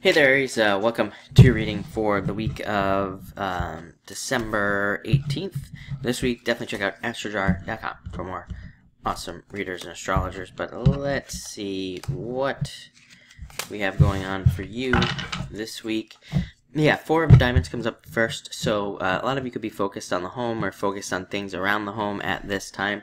Hey there, Aries. Uh, welcome to reading for the week of um, December 18th. This week, definitely check out astrojar.com for more awesome readers and astrologers. But let's see what we have going on for you this week. Yeah, Four of Diamonds comes up first, so uh, a lot of you could be focused on the home or focused on things around the home at this time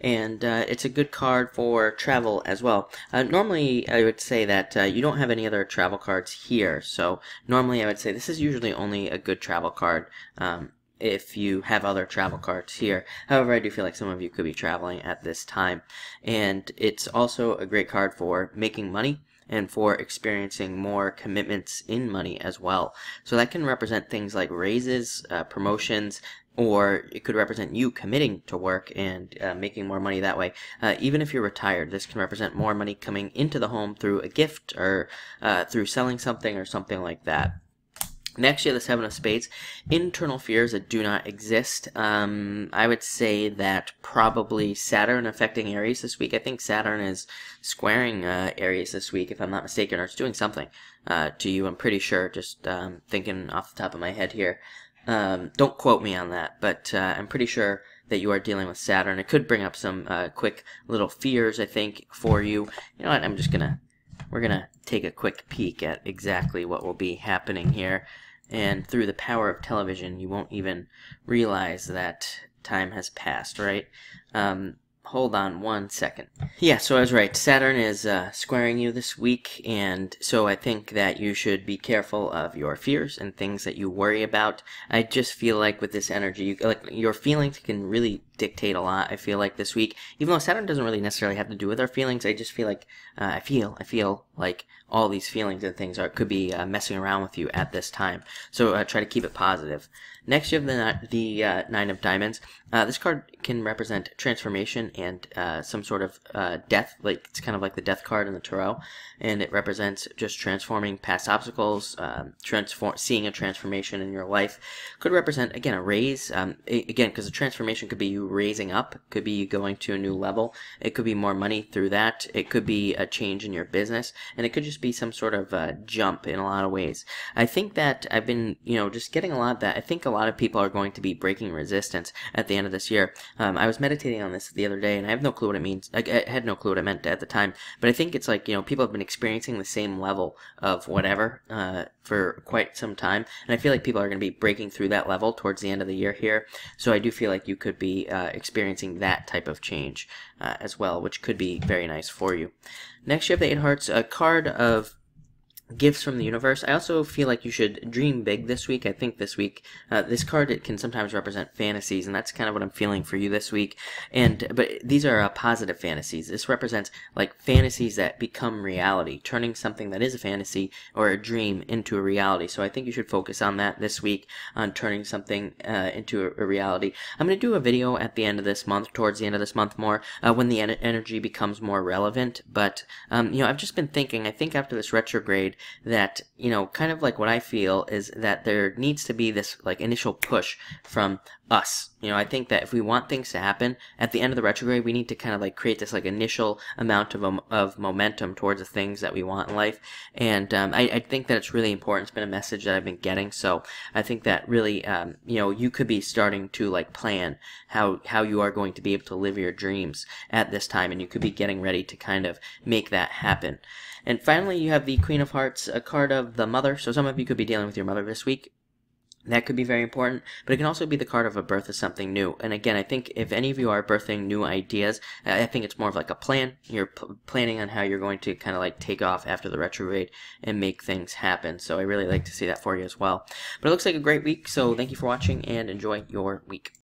and uh, it's a good card for travel as well. Uh, normally, I would say that uh, you don't have any other travel cards here, so normally I would say this is usually only a good travel card. Um, if you have other travel cards here. However, I do feel like some of you could be traveling at this time. And it's also a great card for making money and for experiencing more commitments in money as well. So that can represent things like raises, uh, promotions, or it could represent you committing to work and uh, making more money that way. Uh, even if you're retired, this can represent more money coming into the home through a gift or uh, through selling something or something like that. Next, you have the Seven of Spades. Internal fears that do not exist. Um, I would say that probably Saturn affecting Aries this week. I think Saturn is squaring uh, Aries this week, if I'm not mistaken, or it's doing something uh, to you. I'm pretty sure, just um, thinking off the top of my head here. Um, don't quote me on that, but uh, I'm pretty sure that you are dealing with Saturn. It could bring up some uh, quick little fears, I think, for you. You know what? I'm just gonna we're gonna take a quick peek at exactly what will be happening here. And through the power of television, you won't even realize that time has passed, right? Um, hold on one second. Yeah, so I was right. Saturn is uh, squaring you this week, and so I think that you should be careful of your fears and things that you worry about. I just feel like with this energy, you, like your feelings can really dictate a lot. I feel like this week, even though Saturn doesn't really necessarily have to do with our feelings, I just feel like uh, I feel I feel like all these feelings and things are could be uh, messing around with you at this time. So uh, try to keep it positive. Next, you have the the uh, nine of diamonds. Uh, this card can represent transformation and uh, some sort of death. Like it's kind of like the death card in the tarot, and it represents just transforming past obstacles, um, transform seeing a transformation in your life. Could represent again a raise. Um, again, because a transformation could be you raising up, could be you going to a new level. It could be more money through that. It could be a change in your business, and it could just be some sort of uh, jump in a lot of ways. I think that I've been, you know, just getting a lot of that. I think a lot of people are going to be breaking resistance at the end of this year. Um, I was meditating on this the other day, and I have no clue what it means. I, I had no clue what it meant at the time, but I think it's like, you know, people have been experiencing the same level of whatever uh, for quite some time, and I feel like people are going to be breaking through that level towards the end of the year here. So I do feel like you could be uh, experiencing that type of change uh, as well, which could be very nice for you. Next, you have the Eight Hearts, a card of gifts from the universe. I also feel like you should dream big this week. I think this week, uh, this card it can sometimes represent fantasies, and that's kind of what I'm feeling for you this week. And but these are uh, positive fantasies. This represents like fantasies that become reality, turning something that is a fantasy or a dream into a reality. So I think you should focus on that this week, on turning something uh, into a, a, reality. I'm going to do a video at the end of this month, towards the end of this month more, uh, when the en energy becomes more relevant. But um, you know, I've just been thinking. I think after this retrograde that you know kind of like what i feel is that there needs to be this like initial push from us. You know i think that if we want things to happen at the end of the retrograde we need to kind of like create this like initial amount of, um, of momentum towards the things that we want in life. And um, I, I, think that it's really important. It's been a message that i've been getting. So i think that really um, you know you could be starting to like plan how how you are going to be able to live your dreams at this time. And you could be getting ready to kind of make that happen. And finally, you have the Queen of Hearts, a card of the Mother. So some of you could be dealing with your mother this week. That could be very important, but it can also be the card of a birth of something new. And again, I think if any of you are birthing new ideas, I think it's more of like a plan. You're planning on how you're going to kind of like take off after the retrograde and make things happen. So I really like to see that for you as well. But it looks like a great week, so thank you for watching and enjoy your week.